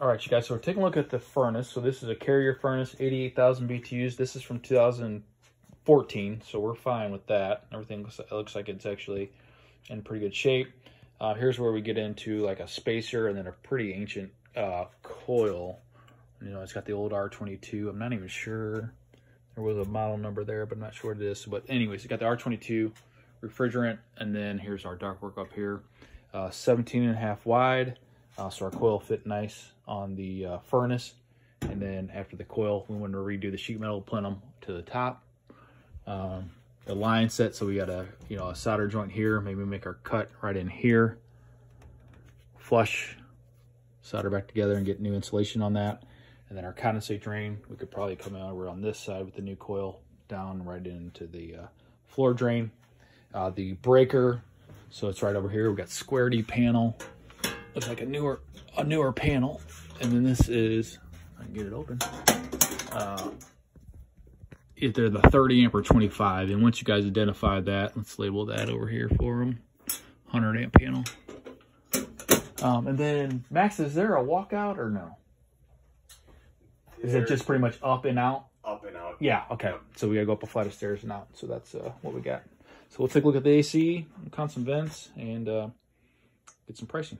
All right, you guys, so we're taking a look at the furnace. So this is a carrier furnace, 88,000 BTUs. This is from 2014, so we're fine with that. Everything looks, looks like it's actually in pretty good shape. Uh, here's where we get into like a spacer and then a pretty ancient uh, coil. You know, it's got the old R22. I'm not even sure. There was a model number there, but I'm not sure what it is. But anyways, it got the R22 refrigerant, and then here's our ductwork up here. Uh, 17 and a half wide, uh, so our coil fit nice on the uh, furnace. And then after the coil, we wanted to redo the sheet metal plenum to the top. Um, the line set, so we got a you know a solder joint here. Maybe make our cut right in here. Flush, solder back together and get new insulation on that. And then our condensate drain, we could probably come over on this side with the new coil down right into the uh, floor drain. Uh, the breaker, so it's right over here. We've got square D panel. Looks like a newer a newer panel. And then this is, I can get it open. Uh, either the 30 amp or 25. And once you guys identify that, let's label that over here for them. 100 amp panel. Um, and then, Max, is there a walkout or no? Is it just pretty much up and out? Up and out. Yeah, okay. So we gotta go up a flight of stairs and out. So that's uh, what we got. So we'll take a look at the AC, constant vents, and uh, get some pricing.